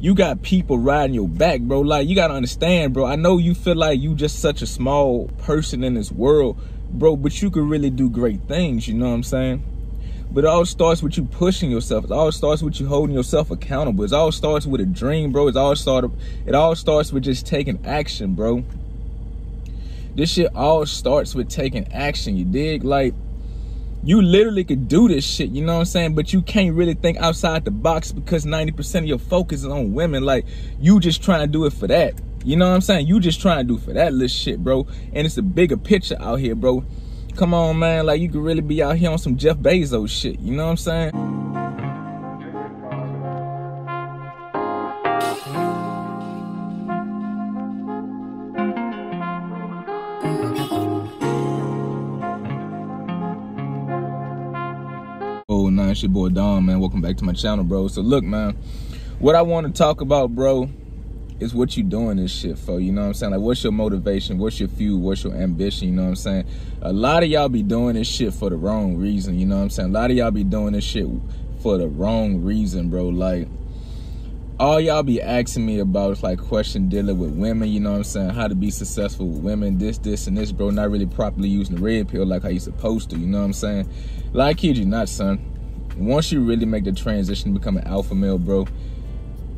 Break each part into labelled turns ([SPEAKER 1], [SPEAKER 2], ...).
[SPEAKER 1] you got people riding your back, bro. Like, you gotta understand, bro. I know you feel like you just such a small person in this world, bro, but you could really do great things, you know what I'm saying? But it all starts with you pushing yourself. It all starts with you holding yourself accountable. It all starts with a dream, bro. It all started it all starts with just taking action, bro. This shit all starts with taking action, you dig? Like you literally could do this shit, you know what I'm saying? But you can't really think outside the box because 90% of your focus is on women. Like, you just trying to do it for that. You know what I'm saying? You just trying to do for that little shit, bro. And it's a bigger picture out here, bro. Come on, man. Like, you could really be out here on some Jeff Bezos shit. You know what I'm saying? It's your boy Dom, man. Welcome back to my channel, bro. So look, man, what I want to talk about, bro, is what you doing this shit for. You know what I'm saying? Like, what's your motivation? What's your fuel? What's your ambition? You know what I'm saying? A lot of y'all be doing this shit for the wrong reason. You know what I'm saying? A lot of y'all be doing this shit for the wrong reason, bro. Like, all y'all be asking me about is like question dealing with women, you know what I'm saying? How to be successful with women, this, this, and this, bro. Not really properly using the red pill like how you supposed to, you know what I'm saying? Like, I kid you not, son once you really make the transition to become an alpha male, bro,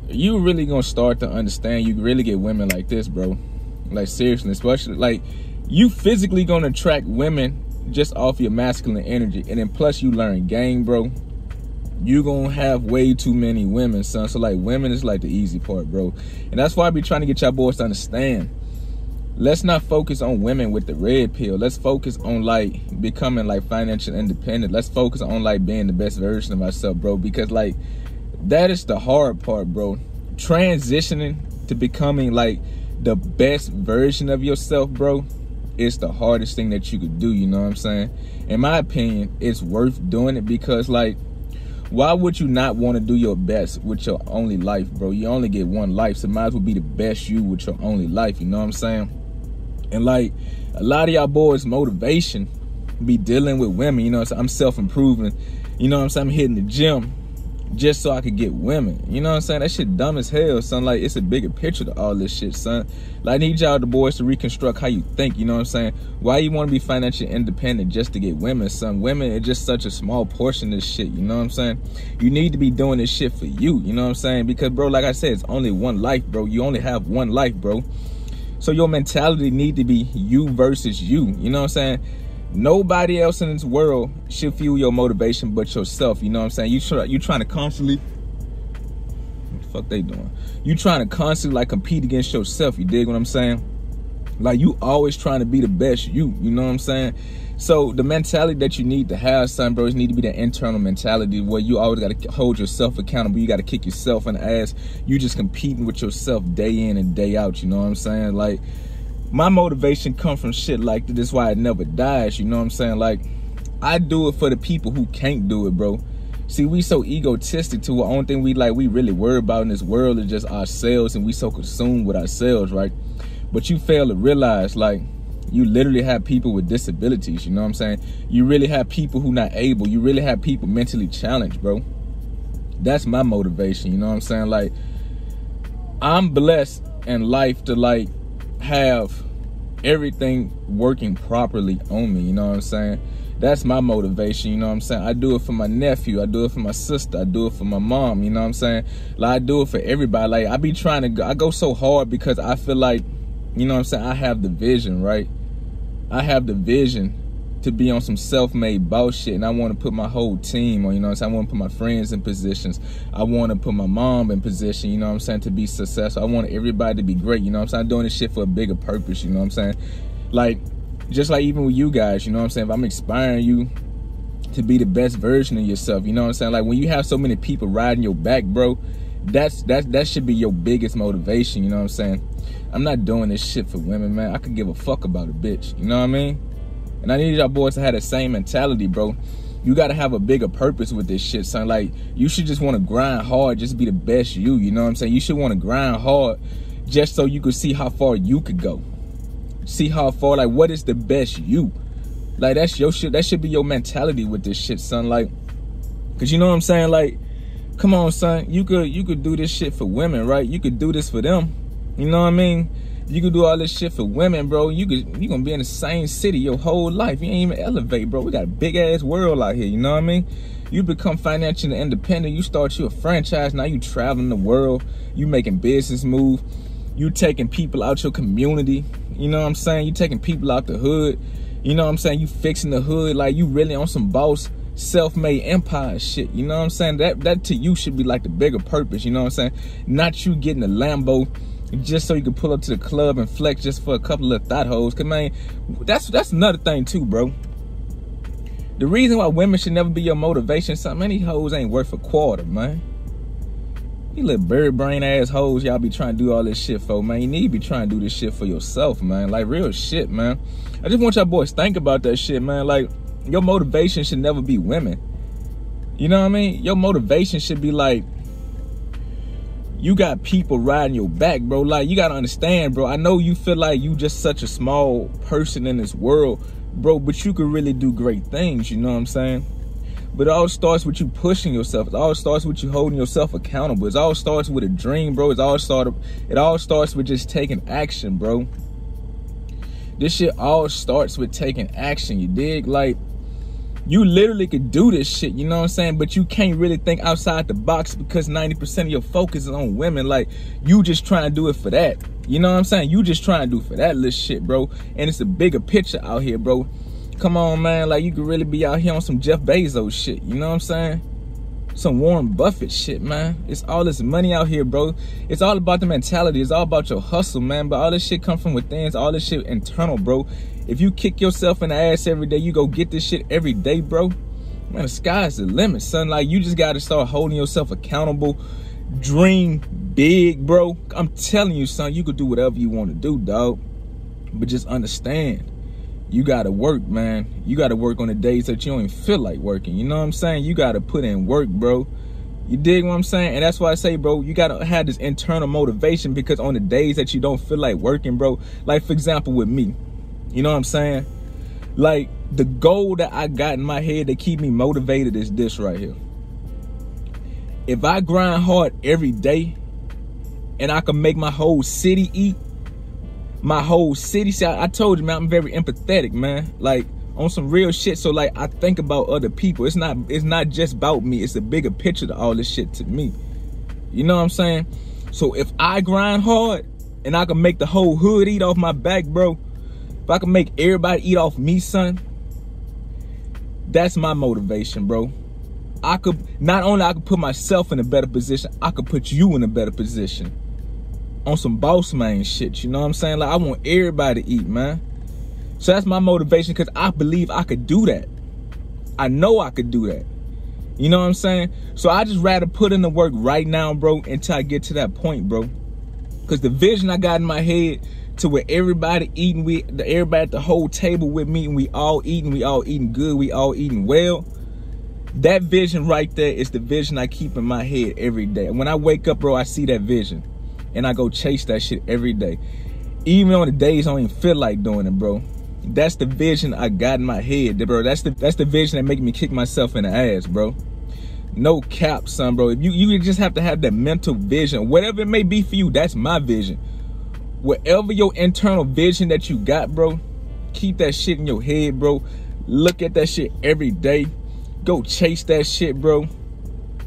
[SPEAKER 1] you really gonna start to understand you really get women like this, bro. Like seriously, especially like you physically gonna attract women just off your masculine energy. And then plus you learn game, bro. You gonna have way too many women, son. So like women is like the easy part, bro. And that's why I be trying to get y'all boys to understand let's not focus on women with the red pill. Let's focus on like becoming like financial independent. Let's focus on like being the best version of myself, bro. Because like that is the hard part, bro. Transitioning to becoming like the best version of yourself, bro, is the hardest thing that you could do, you know what I'm saying? In my opinion, it's worth doing it because like why would you not want to do your best with your only life, bro? You only get one life, so might as well be the best you with your only life, you know what I'm saying? And like a lot of y'all boys motivation be dealing with women, you know, so I'm self-improving, you know what I'm saying? I'm hitting the gym just so I could get women. You know what I'm saying? That shit dumb as hell, son. Like, it's a bigger picture to all this shit, son. Like, I need y'all, the boys, to reconstruct how you think, you know what I'm saying? Why you want to be financially independent just to get women, son? Women are just such a small portion of this shit, you know what I'm saying? You need to be doing this shit for you, you know what I'm saying? Because, bro, like I said, it's only one life, bro. You only have one life, bro. So your mentality need to be you versus you. You know what I'm saying? Nobody else in this world should fuel your motivation but yourself. You know what I'm saying? You try, you trying to constantly what the fuck they doing? You trying to constantly like compete against yourself. You dig what I'm saying? Like you always trying to be the best you. You know what I'm saying? So the mentality that you need to have, son, bros, need to be the internal mentality where you always got to hold yourself accountable. You got to kick yourself in the ass. You just competing with yourself day in and day out. You know what I'm saying? Like my motivation come from shit like this. Is why it never dies. You know what I'm saying? Like I do it for the people who can't do it, bro. See, we so egotistic to the only thing we like we really worry about in this world is just ourselves and we so consumed with ourselves, right? But you fail to realize like you literally have people with disabilities, you know what I'm saying? You really have people who not able. You really have people mentally challenged, bro. That's my motivation, you know what I'm saying? Like, I'm blessed in life to like have everything working properly on me, you know what I'm saying? That's my motivation, you know what I'm saying? I do it for my nephew, I do it for my sister, I do it for my mom, you know what I'm saying? Like I do it for everybody. Like I be trying to go, I go so hard because I feel like, you know what I'm saying, I have the vision, right? I have the vision to be on some self-made bullshit and I want to put my whole team on, you know what I'm saying? I want to put my friends in positions. I want to put my mom in position, you know what I'm saying, to be successful. I want everybody to be great, you know what I'm saying? I'm doing this shit for a bigger purpose, you know what I'm saying? Like, just like even with you guys, you know what I'm saying? If I'm inspiring you to be the best version of yourself, you know what I'm saying? Like when you have so many people riding your back, bro, that's that that should be your biggest motivation, you know what I'm saying? I'm not doing this shit for women, man. I could give a fuck about a bitch. You know what I mean? And I need y'all boys to have the same mentality, bro. You gotta have a bigger purpose with this shit, son. Like, you should just wanna grind hard, just be the best you, you know what I'm saying? You should wanna grind hard just so you could see how far you could go. See how far, like, what is the best you? Like, that's your shit. That should be your mentality with this shit, son. Like, cause you know what I'm saying? Like, Come on, son. You could you could do this shit for women, right? You could do this for them. You know what I mean? You could do all this shit for women, bro. You could you gonna be in the same city your whole life. You ain't even elevate, bro. We got a big ass world out here, you know what I mean? You become financially independent, you start you a franchise, now you traveling the world, you making business move, you taking people out your community, you know what I'm saying? You taking people out the hood, you know what I'm saying? You fixing the hood, like you really on some boss self-made empire shit. You know what I'm saying? That that to you should be like the bigger purpose. You know what I'm saying? Not you getting a Lambo just so you can pull up to the club and flex just for a couple of thought hoes. Cause man, that's that's another thing too, bro. The reason why women should never be your motivation, some many hoes ain't worth a quarter, man. You little bird brain ass hoes, y'all be trying to do all this shit for, man. You need to be trying to do this shit for yourself, man. Like real shit, man. I just want y'all boys think about that shit, man. Like your motivation should never be women. You know what I mean? Your motivation should be like you got people riding your back, bro. Like you gotta understand, bro. I know you feel like you just such a small person in this world, bro, but you could really do great things, you know what I'm saying? But it all starts with you pushing yourself. It all starts with you holding yourself accountable. It all starts with a dream, bro. It all started it all starts with just taking action, bro. This shit all starts with taking action, you dig? Like you literally could do this shit, you know what I'm saying? But you can't really think outside the box because 90% of your focus is on women. Like, you just trying to do it for that. You know what I'm saying? You just trying to do for that little shit, bro. And it's a bigger picture out here, bro. Come on, man. Like, you could really be out here on some Jeff Bezos shit. You know what I'm saying? Some Warren Buffett shit, man. It's all this money out here, bro. It's all about the mentality. It's all about your hustle, man. But all this shit come from within. It's all this shit internal, bro. If you kick yourself in the ass every day, you go get this shit every day, bro. Man, the sky's the limit, son. Like, you just got to start holding yourself accountable. Dream big, bro. I'm telling you, son, you could do whatever you want to do, dog. But just understand, you got to work, man. You got to work on the days that you don't even feel like working. You know what I'm saying? You got to put in work, bro. You dig what I'm saying? And that's why I say, bro, you gotta have this internal motivation because on the days that you don't feel like working, bro, like for example with me, you know what I'm saying? Like the goal that I got in my head to keep me motivated is this right here. If I grind hard every day and I can make my whole city eat, my whole city, see, I, I told you, man, I'm very empathetic, man. Like on some real shit. So like I think about other people. It's not it's not just about me. It's a bigger picture to all this shit to me. You know what I'm saying? So if I grind hard and I can make the whole hood eat off my back, bro, I can make everybody eat off me, son, that's my motivation, bro. I could not only I could put myself in a better position, I could put you in a better position. On some boss man shit, you know what I'm saying? Like I want everybody to eat, man. So that's my motivation because I believe I could do that. I know I could do that. You know what I'm saying? So I just rather put in the work right now, bro, until I get to that point, bro. Because the vision I got in my head to where everybody eating we everybody at the whole table with me and we all eating, we all eating good, we all eating well. That vision right there is the vision I keep in my head every day. When I wake up, bro, I see that vision. And I go chase that shit every day. Even on the days I don't even feel like doing it, bro. That's the vision I got in my head, bro. That's the that's the vision that make me kick myself in the ass, bro. No cap, son, bro. If you you just have to have that mental vision, whatever it may be for you. That's my vision whatever your internal vision that you got, bro, keep that shit in your head, bro. Look at that shit every day. Go chase that shit, bro.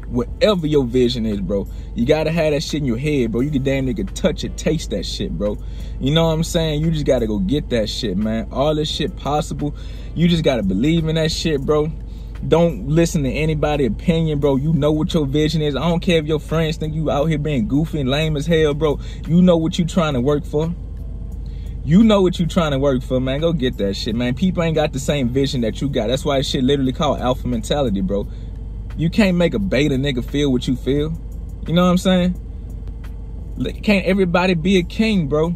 [SPEAKER 1] Whatever your vision is, bro. You gotta have that shit in your head, bro. You can damn nigga touch it, taste that shit, bro. You know what I'm saying? You just gotta go get that shit, man. All this shit possible. You just gotta believe in that shit, bro. Don't listen to anybody' opinion, bro. You know what your vision is. I don't care if your friends think you out here being goofy and lame as hell, bro. You know what you trying to work for. You know what you trying to work for, man. Go get that shit, man. People ain't got the same vision that you got. That's why shit literally called alpha mentality, bro. You can't make a beta nigga feel what you feel. You know what I'm saying? Can't everybody be a king, bro?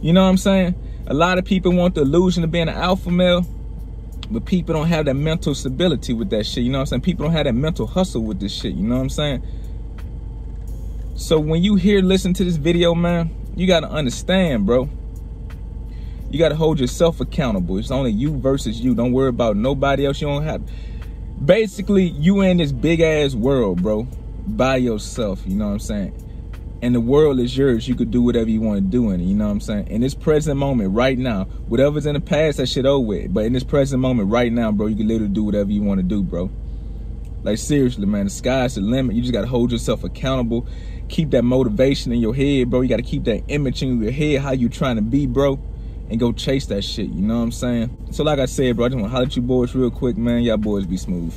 [SPEAKER 1] You know what I'm saying? A lot of people want the illusion of being an alpha male but people don't have that mental stability with that shit. You know what I'm saying? People don't have that mental hustle with this shit. You know what I'm saying? So when you hear, listen to this video, man, you got to understand, bro. You got to hold yourself accountable. It's only you versus you. Don't worry about nobody else. You don't have basically you in this big ass world, bro, by yourself. You know what I'm saying? And the world is yours. You could do whatever you want to do in it. You know what I'm saying? In this present moment, right now, whatever's in the past, that shit over with. But in this present moment, right now, bro, you can literally do whatever you want to do, bro. Like seriously, man, the sky's the limit. You just gotta hold yourself accountable. Keep that motivation in your head, bro. You gotta keep that image in your head, how you trying to be, bro. And go chase that shit, you know what I'm saying? So like I said, bro, I just wanna holler at you boys real quick, man. Y'all boys be smooth.